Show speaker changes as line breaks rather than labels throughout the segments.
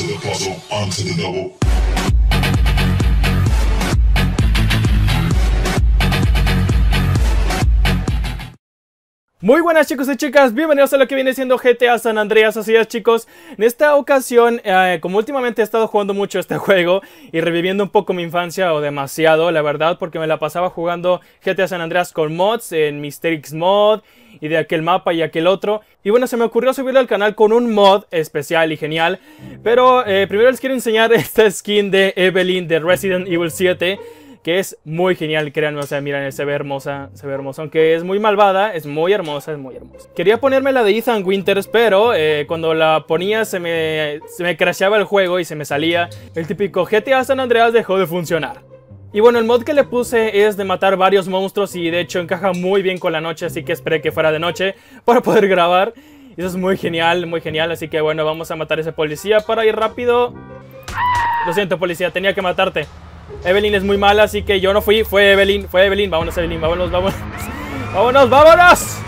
to the puzzle, onto the double.
Muy buenas chicos y chicas, bienvenidos a lo que viene siendo GTA San Andreas, así es chicos. En esta ocasión, eh, como últimamente he estado jugando mucho este juego Y reviviendo un poco mi infancia, o demasiado, la verdad Porque me la pasaba jugando GTA San Andreas con mods, en Mysterix Mod Y de aquel mapa y aquel otro. Y bueno, se me ocurrió subirlo al canal con un mod especial y genial. Pero eh, primero les quiero enseñar esta skin de Evelyn de Resident Evil 7 que es muy genial, créanme, o sea, miren, se ve hermosa, se ve hermosa, aunque es muy malvada, es muy hermosa, es muy hermosa. Quería ponerme la de Ethan Winters, pero eh, cuando la ponía se me, se me crasheaba el juego y se me salía. El típico GTA San Andreas dejó de funcionar. Y bueno, el mod que le puse es de matar varios monstruos y de hecho encaja muy bien con la noche, así que esperé que fuera de noche para poder grabar. Eso es muy genial, muy genial, así que bueno, vamos a matar a ese policía para ir rápido. Lo siento, policía, tenía que matarte. Evelyn es muy mala, así que yo no fui. Fue Evelyn, fue Evelyn. Vámonos, Evelyn, vámonos, vámonos. ¡Vámonos, vámonos!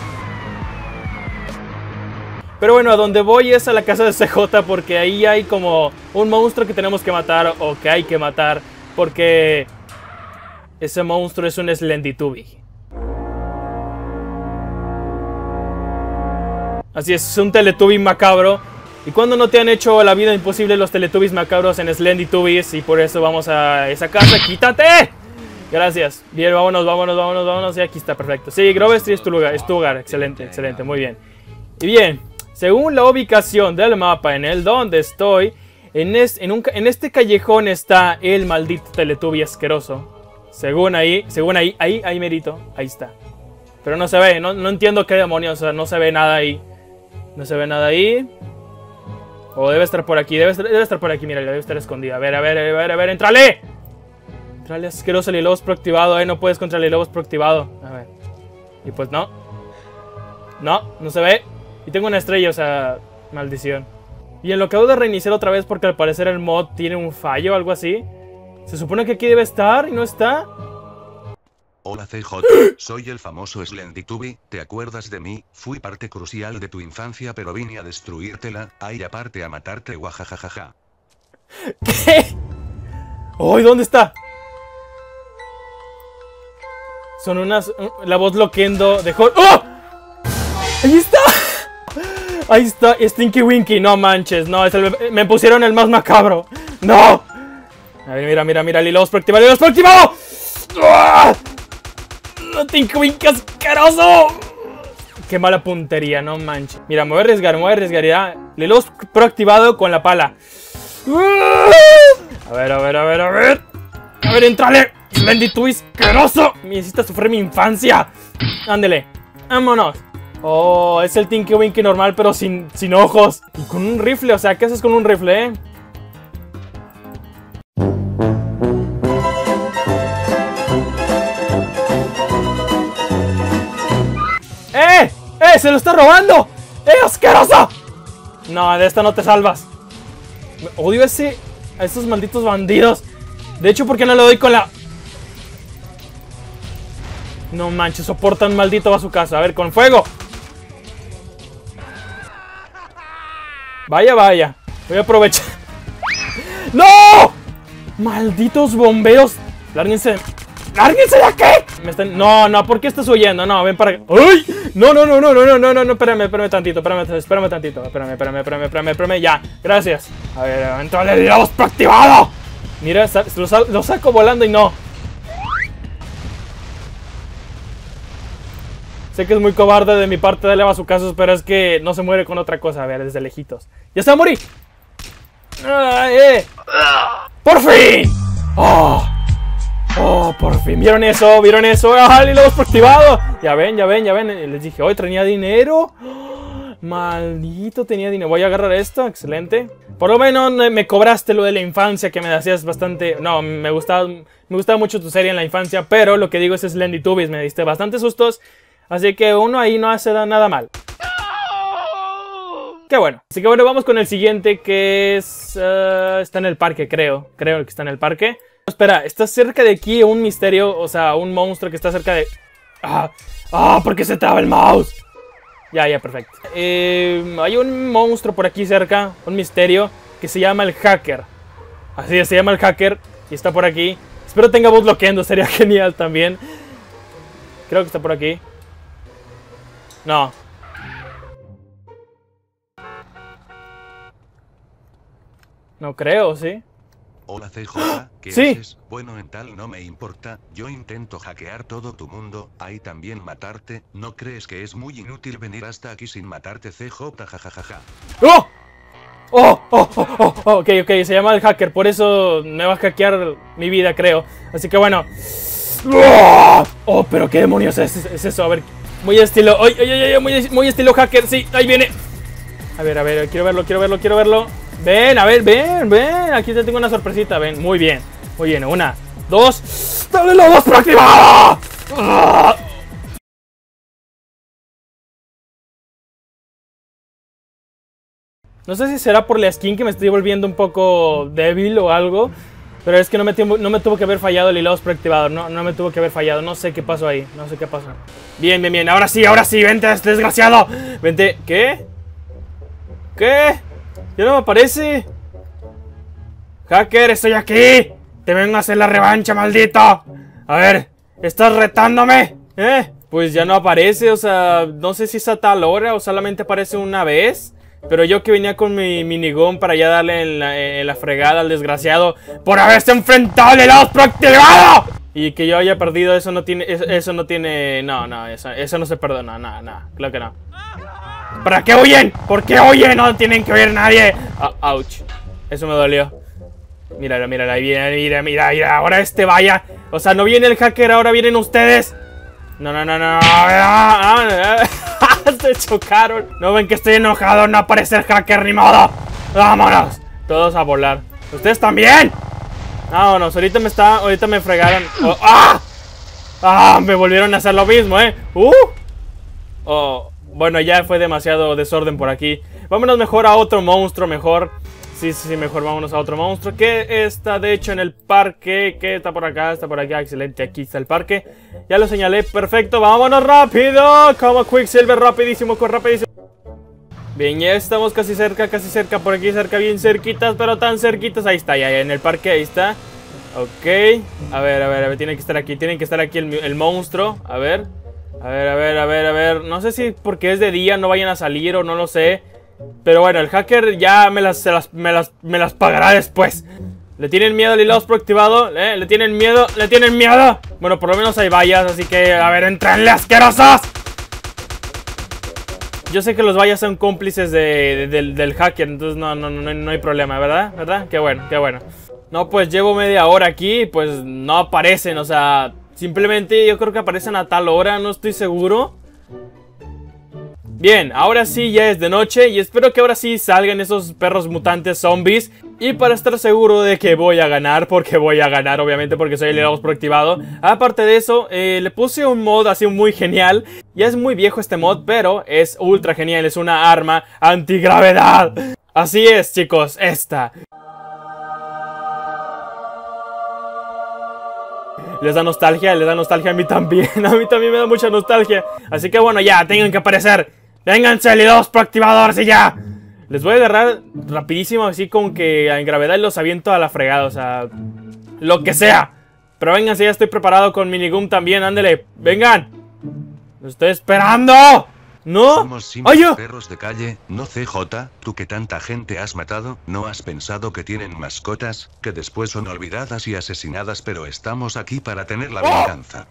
Pero bueno, a donde voy es a la casa de CJ porque ahí hay como un monstruo que tenemos que matar o que hay que matar porque ese monstruo es un Slendytubby. Así es, es un Teletubby macabro ¿Y cuando no te han hecho la vida imposible los Teletubbies macabros en Slendytubbies? Y por eso vamos a esa casa. ¡Quítate! Gracias. Bien, vámonos, vámonos, vámonos, vámonos. Y aquí está, perfecto. Sí, Grove Street es tu lugar. Es tu hogar. Excelente, excelente. Muy bien. Y bien, según la ubicación del mapa en el donde estoy, en, en, un, en este callejón está el maldito Teletubby asqueroso. Según ahí, según ahí, ahí, ahí merito. Ahí está. Pero no se ve, no, no entiendo qué demonios, o sea, no se ve nada ahí. No se ve nada ahí. O debe estar por aquí, debe estar, estar por aquí, mira, debe estar escondida. A ver, a ver, a ver, a ver, entrale. Entrale asqueroso, el Lilobos proactivado, eh, no puedes contra el Lilobos proactivado. A ver. Y pues no. No, no se ve. Y tengo una estrella, o sea, maldición. Y en lo que hago de reiniciar otra vez porque al parecer el mod tiene un fallo o algo así. Se supone que aquí debe estar y no está.
Hola CJ, soy el famoso Slendytubby, ¿te acuerdas de mí? Fui parte crucial de tu infancia pero vine a destruírtela, ay aparte a matarte guajajajaja.
¿Qué? ¡Uy! ¿Dónde está? Son unas... La voz loquendo de Hot... ¡Oh! ¡Ahí está! Ahí está, Stinky Winky, no manches, no, es el... me pusieron el más macabro. ¡No! A ver, mira, mira, mira, Lilos proactivado, Lilos proactivado. ¡Ah! Stinky Winky asqueroso. Qué mala puntería, no manches. Mira, me voy a arriesgar, me voy a arriesgar ya. Lilos proactivado con la pala. A ver, a ver, a ver, a ver. A ver, entrale. Slendy asqueroso. Necesita sufrir mi infancia. Ándele. Vámonos. Oh, es el Tinky Winky normal, pero sin, sin ojos. Y con un rifle, o sea, ¿qué haces con un rifle, eh? ¡Eh! ¡Eh! ¡Se lo está robando! ¡Eh, asqueroso! No, de esta no te salvas. Odio ese, a esos malditos bandidos. De hecho, ¿por qué no le doy con la...? No manches, soportan maldito a su casa. A ver, con fuego. Vaya, vaya. Voy a aprovechar. ¡No! Malditos bomberos. Lárguense. ¡Lárguense de aquí! Me están... No, no, ¿por qué estás huyendo? No, ven para. ¡Ay! No, no, no, no, no, no, no, no, no, espérame, espérame tantito, espérame, espérame tantito. Espérame, espérame, espérame, espérame, espérame, ya. Gracias. A ver, entonces le damos activado. Mira, lo, lo saco volando y no. Sé que es muy cobarde de mi parte darle caso, pero es que no se muere con otra cosa. A ver, desde lejitos. ¡Ya a morir! ¡Ay, eh! ¡Por fin! ¡Oh! ¡Oh, por fin! ¿Vieron eso? ¿Vieron eso? ¡Ah, lo hemos activado! Ya ven, ya ven, ya ven. Les dije, hoy tenía dinero. Maldito tenía dinero. Voy a agarrar esto, excelente. Por lo menos me cobraste lo de la infancia que me hacías bastante. No, me gustaba, me gustaba mucho tu serie en la infancia, pero lo que digo es Slendytubbies. Me diste bastante sustos. Así que uno ahí no hace nada mal. Qué bueno. Así que bueno, vamos con el siguiente que es... Uh, está en el parque, creo. Creo que está en el parque. Espera, está cerca de aquí un misterio, o sea, un monstruo que está cerca de... ¡Ah! ¡Ah! ¿Por qué se traba el mouse? Ya, ya, perfecto. Eh, hay un monstruo por aquí cerca, un misterio, que se llama el hacker. Así es, se llama el hacker y está por aquí. Espero tenga voz bloqueando, sería genial también. Creo que está por aquí. No. No creo, ¿sí?
Hola CJ, ¿qué
Sí.
haces? Bueno, en tal no me importa, yo intento hackear todo tu mundo, ahí también matarte, ¿no crees que es muy inútil venir hasta aquí sin matarte CJ jajajaja?
¡Oh! ¡Oh! ¡Oh! ¡Oh! oh, oh, Ok, ok, se llama el hacker, por eso me va a hackear mi vida, creo. Así que bueno. ¡Oh! Oh, pero qué demonios es, es eso, a ver. Muy estilo. ¡Ay, ay, ay! ay, Muy, muy estilo hacker, sí, ahí viene. A ver, a ver, quiero verlo, quiero verlo, quiero verlo. Ven, a ver, ven, ven. Aquí te tengo una sorpresita, ven. Muy bien, muy bien. Una, dos. ¡Dale la voz. No sé si será por la skin que me estoy volviendo un poco débil o algo. Pero es que no me, tuvo- que haber fallado el hilado preactivador. No, no me tuvo que haber fallado. No sé qué pasó ahí. No sé qué pasó. Bien, bien, bien. Ahora sí, ahora sí. Vente, desgraciado. Vente. ¿Qué? ¿Qué? Ya no me aparece. Hacker, estoy aquí. Te vengo a hacer la revancha, maldito. A ver, ¿estás retándome? ¿Eh? Pues ya no aparece, o sea, no sé si es a tal hora o solamente aparece una vez. Pero yo que venía con mi minigón para ya darle en la, fregada al desgraciado por haberse enfrentado al helado proactivado. Y que yo haya perdido, eso no tiene, eso, eso no tiene, no, no, eso, eso no se perdona, no, no, claro que no. ¿Para qué huyen? ¿Por qué huyen? No tienen que huir nadie. Ah, ouch, eso me dolió. Mírala, mírala, ahí viene, mira, mira, mira, ahora este vaya. O sea, no viene el hacker, ahora vienen ustedes. No, no, no, no. Se chocaron. No ven que estoy enojado, no aparece el hacker ni modo. Vámonos. Todos a volar. ¿Ustedes también? Vámonos, ahorita me está, ahorita me fregaron. Oh, ¡Ah! ¡Ah! Me volvieron a hacer lo mismo, ¿eh? ¡Uh! Oh, bueno, ya fue demasiado desorden por aquí. Vámonos mejor a otro monstruo, mejor. Sí, sí, sí, mejor vámonos a otro monstruo que está de hecho en el parque, que está por acá, está por acá, excelente, aquí está el parque. Ya lo señalé, perfecto, vámonos rápido, como Quicksilver, rapidísimo, rapidísimo. Bien, ya estamos casi cerca, casi cerca, por aquí cerca, bien cerquitas, pero tan cerquitas, ahí está, ya, ya en el parque, ahí está. Ok, a ver, a ver, a ver, tiene que estar aquí, tiene que estar aquí el, el monstruo, a ver. A ver, a ver, a ver, a ver, no sé si porque es de día no vayan a salir o no lo sé. Pero bueno, el hacker ya me las, las, me las, me las pagará después. ¿Le tienen miedo al hilado proactivado? ¿Eh? ¿Le tienen miedo? ¿Le tienen miedo? Bueno, por lo menos hay vallas, así que, a ver, entrenle asquerosos. Yo sé que los vallas son cómplices de, de- del, del hacker, entonces no, no, no, no hay problema, ¿verdad? ¿Verdad? Qué bueno, qué bueno. No, pues llevo media hora aquí pues no aparecen, o sea, simplemente yo creo que aparecen a tal hora, no estoy seguro. Bien, ahora sí ya es de noche y espero que ahora sí salgan esos perros mutantes zombies. Y para estar seguro de que voy a ganar, porque voy a ganar obviamente porque soy el Eros proactivado. Aparte de eso, eh, le puse un mod así muy genial. Ya es muy viejo este mod, pero es ultra genial, es una arma antigravedad. Así es chicos, esta. Les da nostalgia, les da nostalgia a mí también. A mí también me da mucha nostalgia. Así que bueno, ya, tengan que aparecer. Vénganse, L2 proactivadores y ya. Les voy a agarrar rapidísimo, así como que en gravedad los aviento a la fregada, o sea, lo que sea. Pero vénganse, ya estoy preparado con minigum también, ándele, vengan. Lo estoy esperando. ¿No?
Somos simples
¡Ay, yo!
perros de calle, no CJ, tú que tanta gente has matado, ¿no has pensado que tienen mascotas, que después son olvidadas y asesinadas pero estamos aquí para tener la venganza?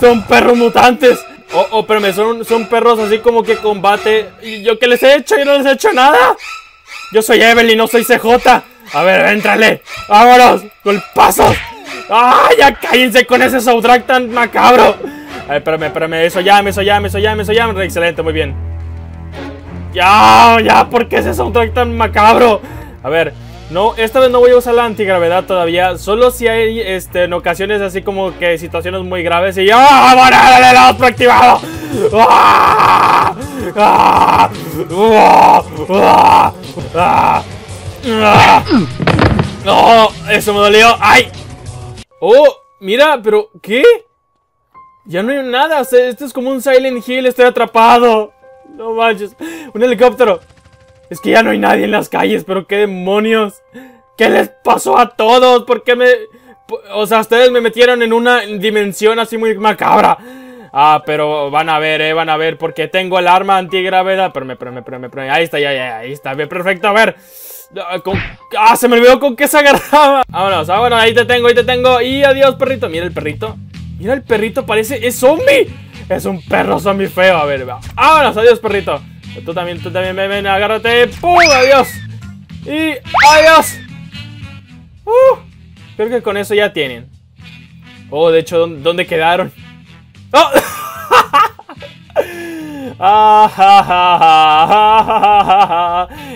Son perros mutantes. Oh, oh, pero me son, son perros así como que combate. ¿Y yo qué les he hecho? Yo no les he hecho nada. Yo soy Evelyn, no soy CJ. A ver, éntrale. Vámonos. Golpazos. ¡Ah! Ya cállense con ese soundtrack tan macabro. A ver, espérame, espérame. Eso llame, eso llame, eso llame, eso llame. Excelente, muy bien. Ya, ya, ¿por qué ese soundtrack tan macabro? A ver, no, esta vez no voy a usar la antigravedad todavía. Solo si hay este, en ocasiones así como que situaciones muy graves y ¡Ah! ¡Bueno, el otro activado! ¡Ah! ¡Ah! ¡Ah! ¡Ah! ¡Ah! ¡Ah! ¡No! ¡Eso me dolió! ¡Ay! ¡Oh! Mira, pero ¿qué? Ya no hay nada. o sea, esto es como un Silent Hill. Estoy atrapado. No manches. Un helicóptero. Es que ya no hay nadie en las calles. Pero qué demonios. ¿Qué les pasó a todos? ¿Por qué me... O sea, ustedes me metieron en una dimensión así muy macabra. Ah, pero van a ver, eh, van a ver, porque tengo el arma antigravedad. Espérame, espérame, espérame, espérame. Ahí está, ya, ya, ahí está, perfecto, a ver. Ah, se me olvidó con qué se agarraba. Vámonos, ah, bueno, ahí te tengo, ahí te tengo. Y adiós, perrito. Mira el perrito. Mira el perrito, parece, es zombie. Es un perro zombie feo, a ver, va. Vámonos, adiós, perrito. Tú también, tú también, ven, ven, agárrate. ¡Pum! Adiós. Y adiós. Uh, creo que con eso ya tienen. Oh, de hecho, ¿dónde, dónde quedaron? ¡Oh! Ah.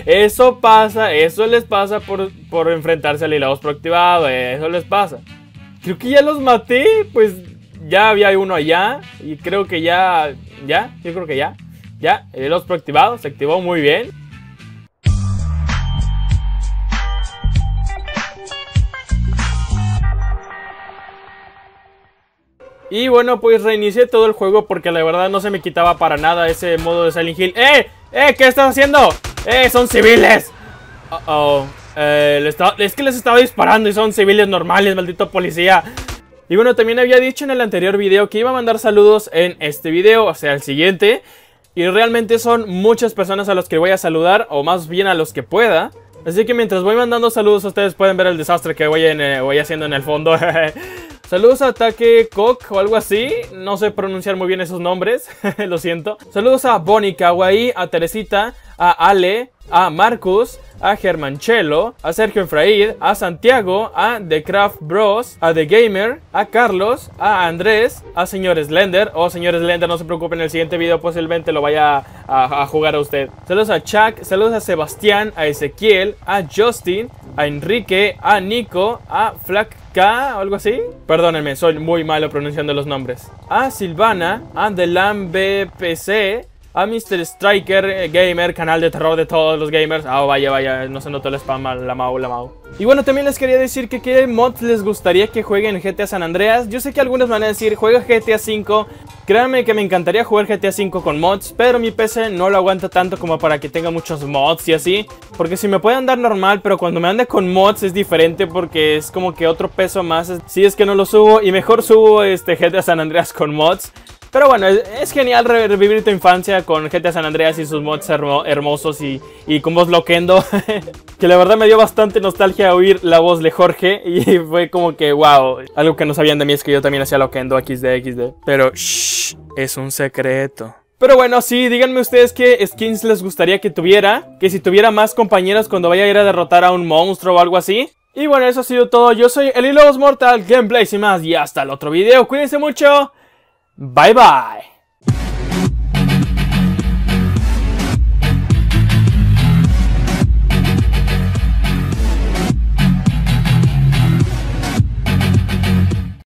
Eso pasa, eso les pasa por, por enfrentarse al hilados proactivado, eso les pasa. Creo que ya los maté, pues ya había uno allá y creo que ya, ya, yo creo que ya, ya, el hilados proactivado se activó muy bien. Y bueno, pues reinicié todo el juego porque la verdad no se me quitaba para nada ese modo de Silent Hill. ¡Eh! ¡Eh! ¿Qué estás haciendo? ¡Eh! ¡Son civiles! Uh oh. Eh, estaba- es que les estaba disparando y son civiles normales, maldito policía. Y bueno, también había dicho en el anterior video que iba a mandar saludos en este video, o sea, el siguiente. Y realmente son muchas personas a las que voy a saludar, o más bien a los que pueda. Así que mientras voy mandando saludos, ustedes pueden ver el desastre que voy, eh, voy haciendo en el fondo. Saludos a Ataque Cock o algo así. No sé pronunciar muy bien esos nombres. Lo siento. Saludos a Bonnie Kawaii, a Teresita, a Ale, a Marcus, a Germanchelo, a Sergio Efraíd, a Santiago, a The Craft Bros, a The Gamer, a Carlos, a Andrés, a Señor Slender. O Señor Slender, no se preocupen, en el siguiente video posiblemente lo vaya a, jugar a usted. Saludos a Chuck, saludos a Sebastián, a Ezequiel, a Justin, a Enrique, a Nico, a Flack K o algo así. Perdónenme, soy muy malo pronunciando los nombres. A Silvana, a The Lamb BPC, a Mr. Striker eh, Gamer, canal de terror de todos los gamers. Ah, vaya, vaya, no se notó el spam, la mau, la mau. Y bueno, también les quería decir que qué mods les gustaría que jueguen en GTA San Andreas. Yo sé que algunos van a decir, juega GTA 5. Créanme que me encantaría jugar GTA 5 con mods, pero mi PC no lo aguanta tanto como para que tenga muchos mods y así. Porque si me puede andar normal, pero cuando me ande con mods es diferente porque es como que otro peso más. Si es que no lo subo y mejor subo este GTA San Andreas con mods. Pero bueno, es, genial re- revivir tu infancia con GTA San Andreas y sus mods hermo- hermosos y, y con voz loquendo. que la verdad me dio bastante nostalgia oír la voz de Jorge y fue como que wow. Algo que no sabían de mí es que yo también hacía loquendo XD XD. Pero shh, es un secreto. Pero bueno, sí, díganme ustedes qué skins les gustaría que tuviera. Que si tuviera más compañeros cuando vaya a ir a derrotar a un monstruo o algo así. Y bueno, eso ha sido todo. Yo soy el Mortal Gameplays y más. Y hasta el otro video. Cuídense mucho. Bye bye.